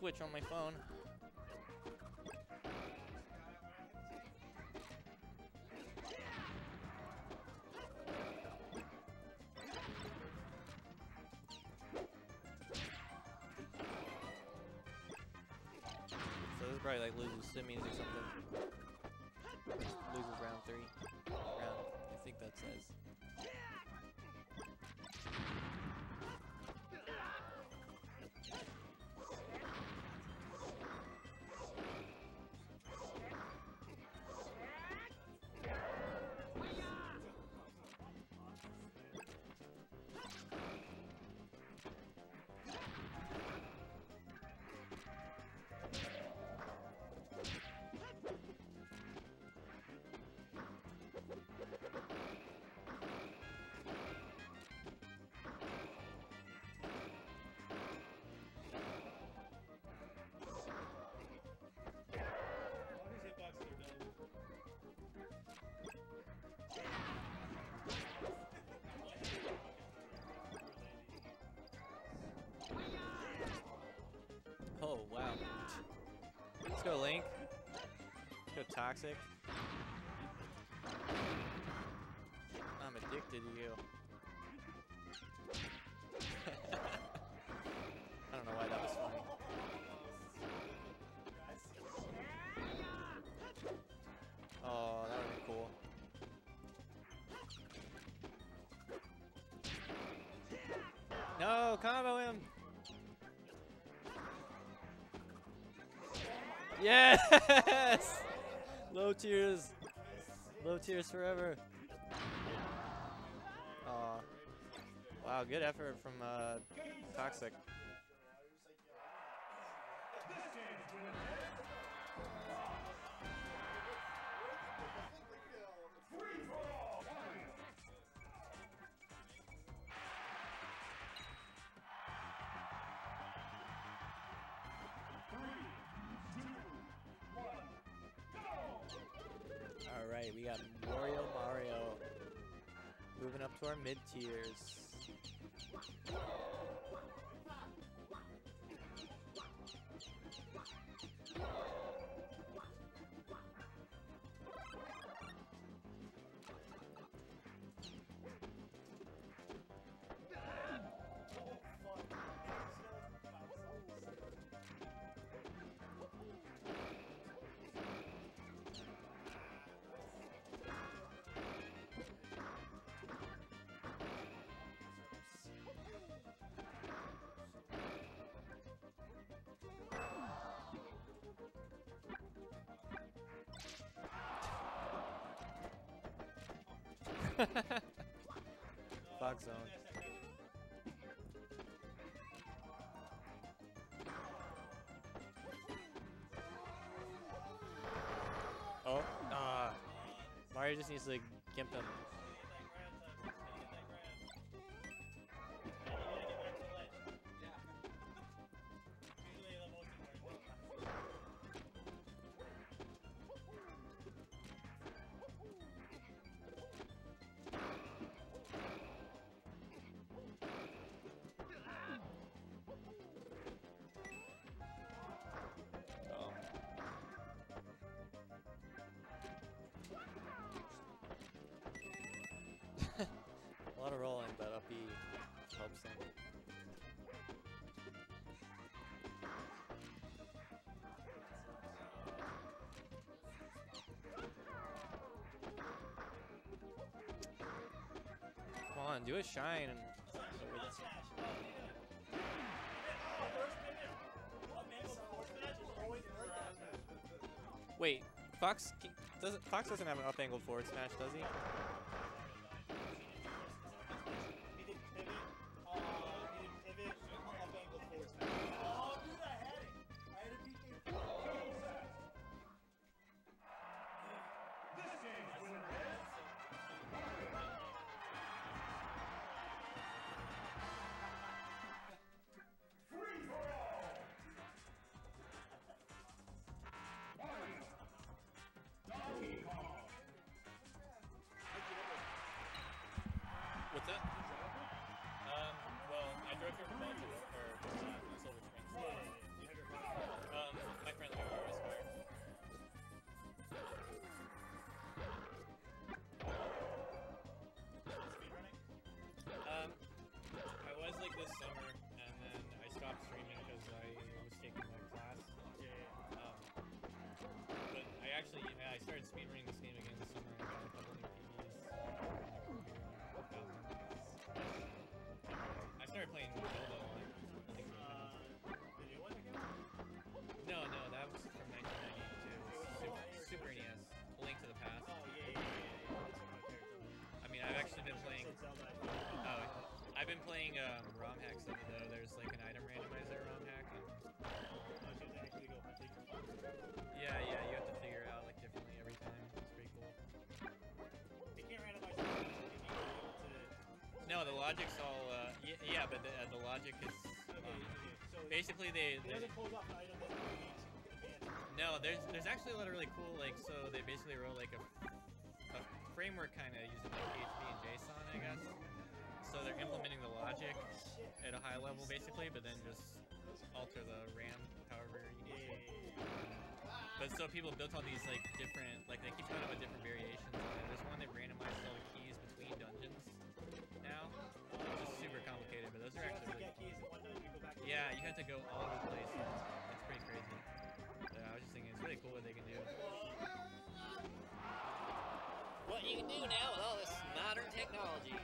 put Twitch on my phone. So this is probably like loses semis or something. Loses round three. Round, I think that says. Let's go Link. Let's go Toxic. I'm addicted to you. I don't know why that was funny. Oh, that would be cool. No, combo him! Yes! Low tiers. Low tiers forever. Aw. Wow, good effort from uh, Toxic. Alright, we got Wario Mario. Moving up to our mid tiers. Zone. Oh, ah. Mario just needs to gimp him. Them. Come on, do a shine. And Wait, Fox doesn't Fox doesn't have an up angled forward smash, does he? That? Um, well, I drove here from Baltimore, seeing um, ROM hacks of it though. There's like an item randomizer ROM hack. Yeah, yeah, you have to figure it out like differently every time. It's pretty cool. No, the logic's all. Uh, yeah, yeah, but the, uh, the logic is um, basically they. It they doesn't close off item that you need to advance. no, there's there's actually a lot of really cool like so they basically wrote like a, a framework kind of using like PHP and JSON, I guess. At a high level basically, but then just alter the RAM however you need to. But so people built all these like different, like they keep up with different variations. on. There's one that randomizes all the keys between dungeons now, which is super complicated, but those are actually really the yeah, you have to go all over the place. That's pretty crazy. Yeah, I was just thinking, it's really cool what they can do. What you can do now with all this modern technology.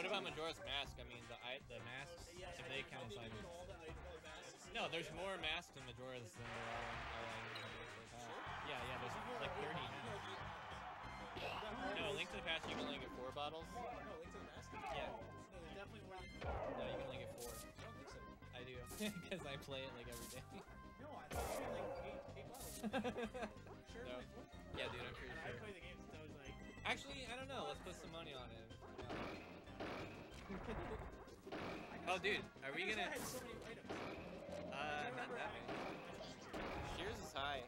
What about Majora's Mask? I mean, the I, the masks, if they count as items. No, there's more masks in Majora's than there are in items. Uh, yeah, yeah, there's like 30 now. No, Link to the Past, you can only get four bottles. No, Link to the Past? Yeah. Definitely worth. No, you can only get four. I do, because I play it like every day. No. I think you get eight bottles. Sure. Yeah, dude, I'm pretty I sure. play the game since I was like, Actually, I don't know. Let's put some money on it. Oh, dude, are we I gonna? had so many items. Uh, not that many. Yours is high.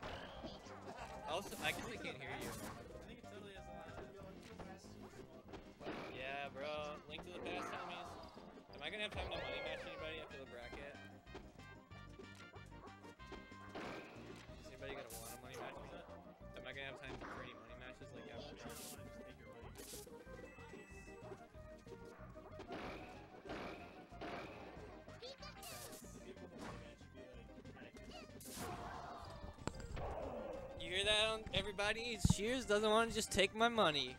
Also, I guess I can't hear you. I think it totally has a Yeah, bro. Link to the past, homies. Am I gonna have time to money match anybody everybody? Shears doesn't want to just take my money.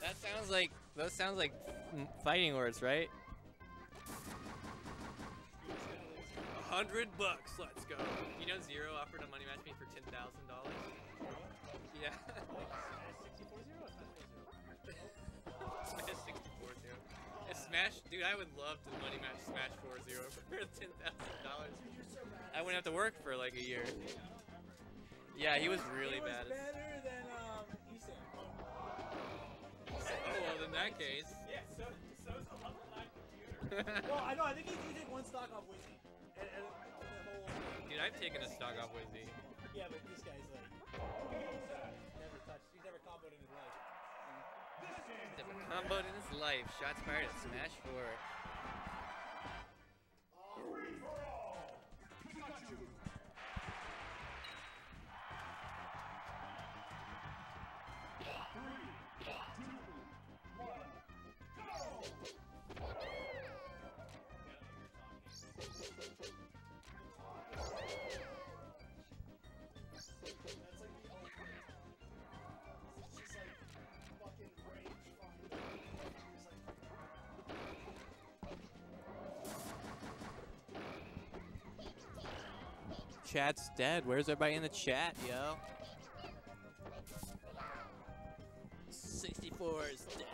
That sounds like that sounds like fighting words, right? A hundred bucks, let's go. You know, Zero offered a money match me for ten thousand dollars. Yeah. Smash 64 zero. Smash, dude, I would love to money match Smash 4 zero for ten thousand dollars. I wouldn't have to work for like a year. Yeah, he was really bad. at- better than um, Easton. Oh well, in that case. Yeah, so, so's on my computer. well, I know, I think he's using one stock off Wizzy. And, and, and whole, Dude, I've taken a stock off Wizzy. yeah, but this guy's like, never touched, he's never comboed in his life. Never comboed in his life. Shots fired at Smash 4. Chat's dead. Where's everybody in the chat, yo? 64 is dead.